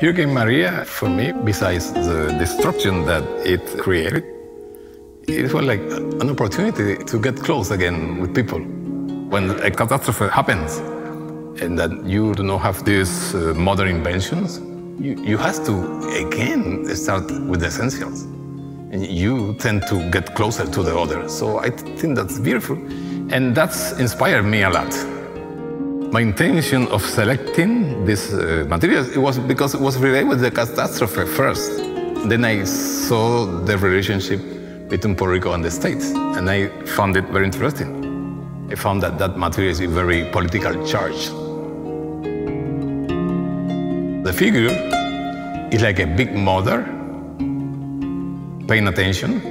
Hurricane Maria, for me, besides the destruction that it created, it was like an opportunity to get close again with people. When a catastrophe happens and that you do not have these uh, modern inventions, you, you have to again start with the essentials. And you tend to get closer to the other. So I think that's beautiful. And that's inspired me a lot. My intention of selecting this uh, materials it was because it was related with the catastrophe first. Then I saw the relationship between Puerto Rico and the States, and I found it very interesting. I found that that material is very political charged. The figure is like a big mother, paying attention,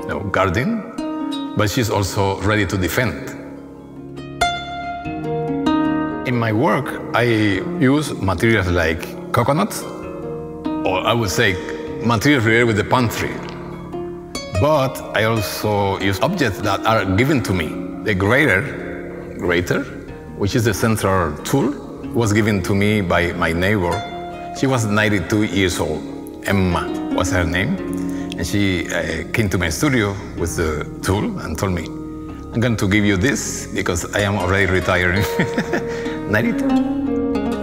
you know, guarding, but she's also ready to defend. In my work, I use materials like coconuts, or I would say materials related with the palm tree. But I also use objects that are given to me. The grater, grater, which is the central tool, was given to me by my neighbor. She was 92 years old. Emma was her name. And she uh, came to my studio with the tool and told me, I'm going to give you this because I am already retiring. 92.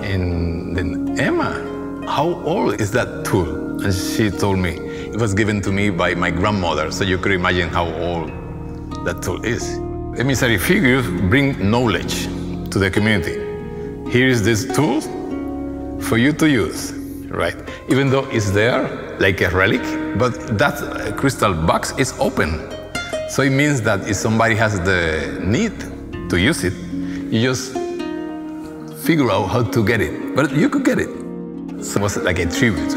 And then, Emma, how old is that tool? And she told me, it was given to me by my grandmother, so you could imagine how old that tool is. Emissary figures bring knowledge to the community. Here is this tool for you to use, right? Even though it's there, like a relic, but that crystal box is open. So it means that if somebody has the need to use it, you just figure out how to get it. But you could get it. So it was like a tribute,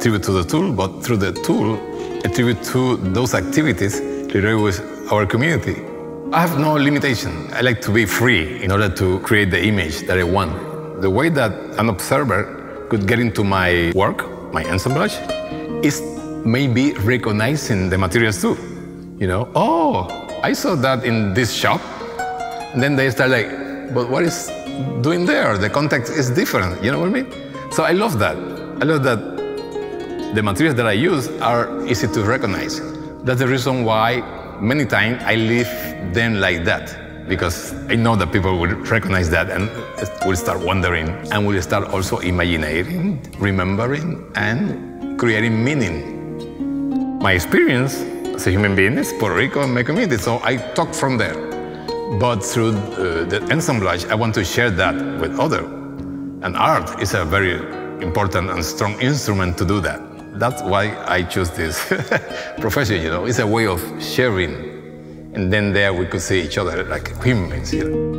tribute to the tool, but through the tool, a tribute to those activities related with our community. I have no limitation. I like to be free in order to create the image that I want. The way that an observer could get into my work, my assemblage, is maybe recognizing the materials too. You know, oh, I saw that in this shop. And then they start like, but what is doing there? The context is different. You know what I mean? So I love that. I love that the materials that I use are easy to recognize. That's the reason why many times I leave them like that because I know that people will recognize that and will start wondering and will start also imagining, remembering, and creating meaning. My experience as a human being is Puerto Rico and my community, so I talk from there. But through uh, the assemblage, I want to share that with others. And art is a very important and strong instrument to do that. That's why I choose this profession, you know. It's a way of sharing. And then there we could see each other like humans, you know.